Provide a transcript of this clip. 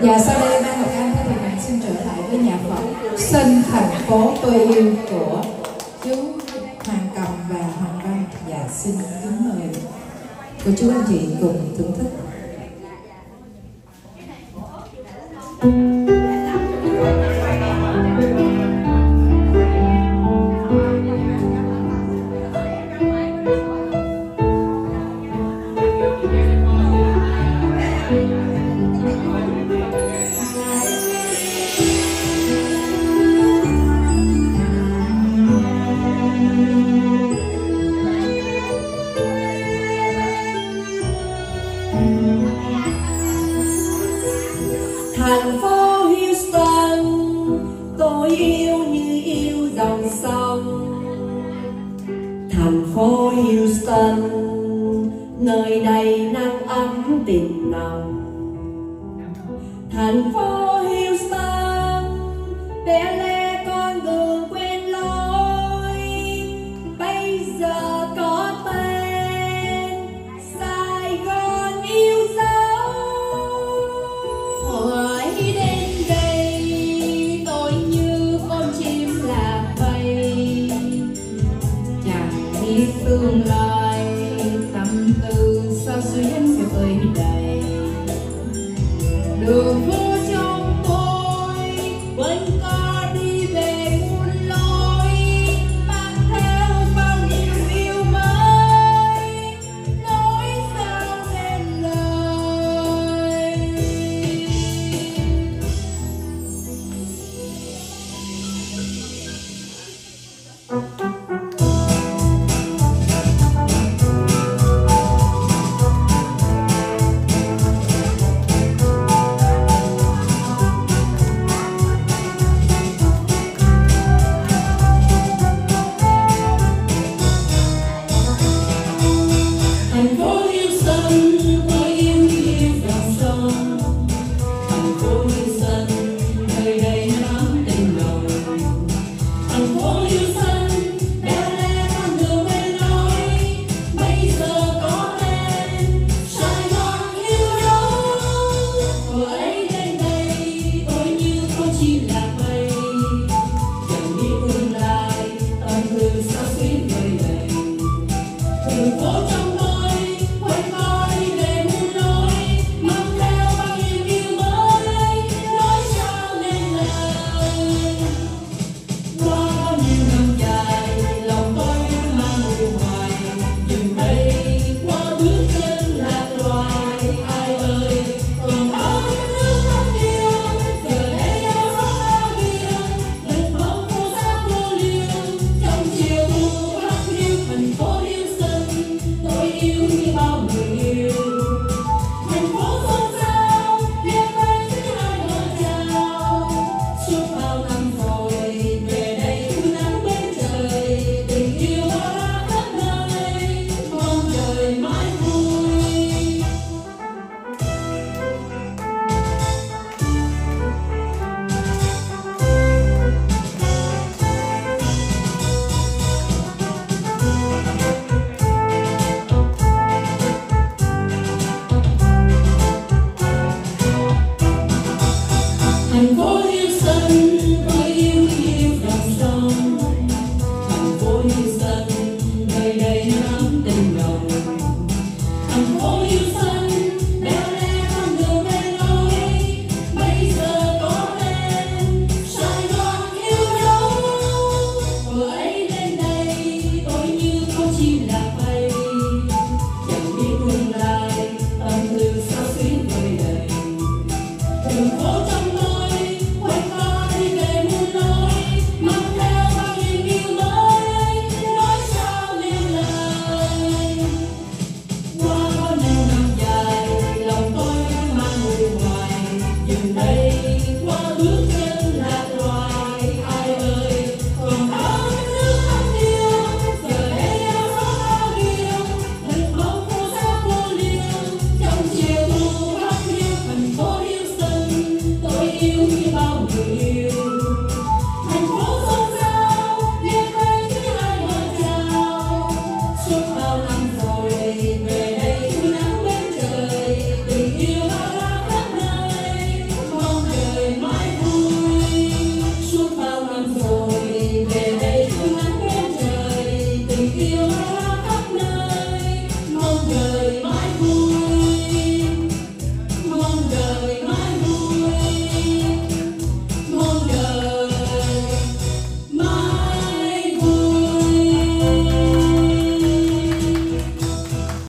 Và sau đây ban Ngọc Anh thì Bình xin trở lại với nhạc phẩm Sinh thành phố tôi yêu của chú Hoàng Cầm và Hoàng Văn. Và xin kính mời cô chú anh chị cùng thưởng thức. thành thành phố Houston nơi đây nắng ấm tình nồng. Thành phố Houston bé lên Jesús. you.